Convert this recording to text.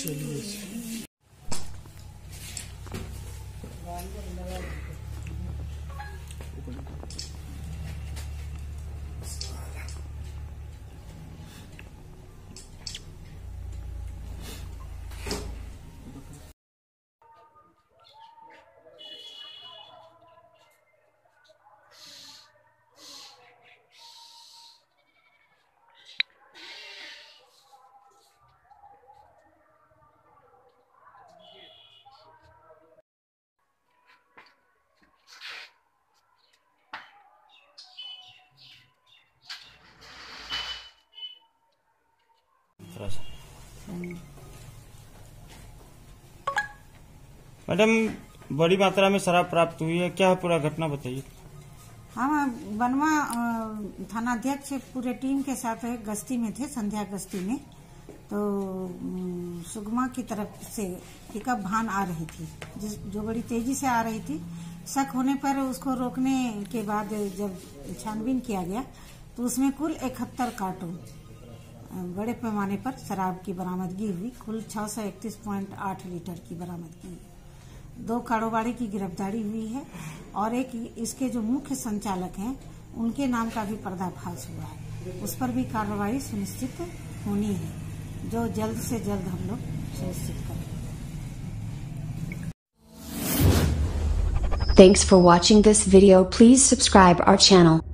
চল্লিশ थोड़ा सा मैडम बड़ी मात्रा में शराब प्राप्त हुई है क्या है पूरा घटना बताइए? हम बनवा अ, थानाध्यक्ष पूरे टीम के साथ एक गश्ती में थे संध्या गश्ती में। तो सुगमा की तरफ़ से पिकअप भान आ रही थी। जिस जो बड़ी तेज़ी से आ रही थी शक होने पर उसको रोकने के बाद जब छानबीन किया गया तो उसमें कुल इकहत्तर कार्टून। बड़े पैमाने पर शराब की बरामदगी हुई। कुल छह सौ इकतीस पॉइंट आठ लीटर की बरामदगी दो कारोबारी की गिरफ्तारी हुई है और एक इसके जो मुख्य संचालक हैं, उनके नाम का भी पर्दाफाश हुआ है। उस पर भी कार्रवाई सुनिश्चित होनी है। जो जल्द से जल्द हम लोग सुनिश्चित करें। Thanks for watching this video. Please subscribe our channel.